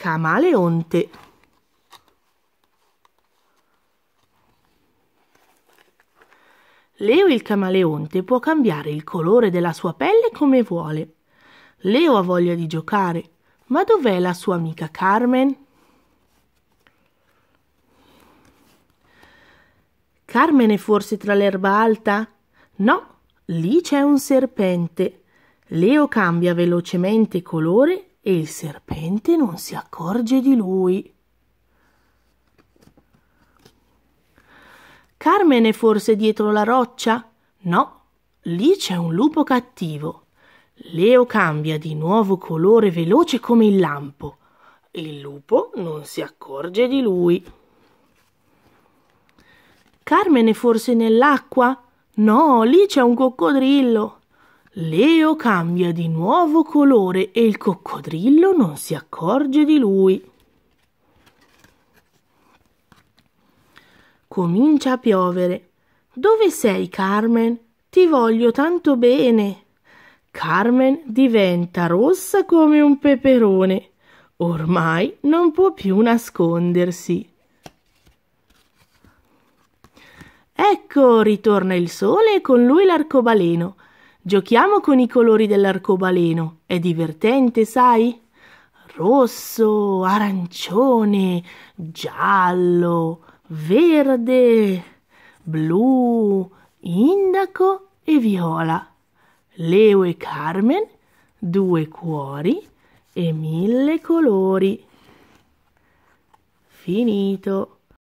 Camaleonte. Leo il camaleonte può cambiare il colore della sua pelle come vuole. Leo ha voglia di giocare, ma dov'è la sua amica Carmen? Carmen è forse tra l'erba alta? No, lì c'è un serpente. Leo cambia velocemente colore e il serpente non si accorge di lui. Carmen è forse dietro la roccia? No, lì c'è un lupo cattivo. Leo cambia di nuovo colore veloce come il lampo. Il lupo non si accorge di lui. Carmen è forse nell'acqua? No, lì c'è un coccodrillo. Leo cambia di nuovo colore e il coccodrillo non si accorge di lui. Comincia a piovere. Dove sei, Carmen? Ti voglio tanto bene. Carmen diventa rossa come un peperone. Ormai non può più nascondersi. Ecco, ritorna il sole e con lui l'arcobaleno. Giochiamo con i colori dell'arcobaleno. È divertente, sai? Rosso, arancione, giallo, verde, blu, indaco e viola. Leo e Carmen, due cuori e mille colori. Finito.